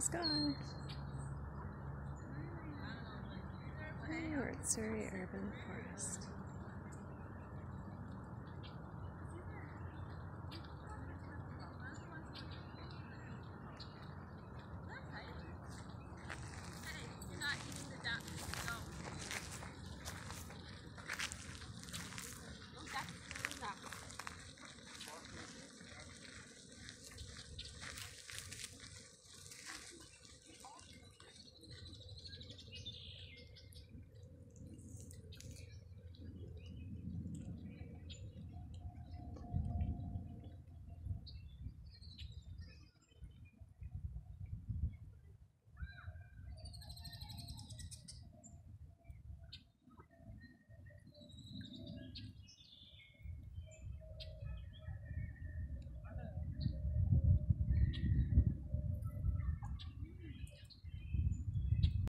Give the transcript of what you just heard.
sky. we're at Surrey Urban Forest.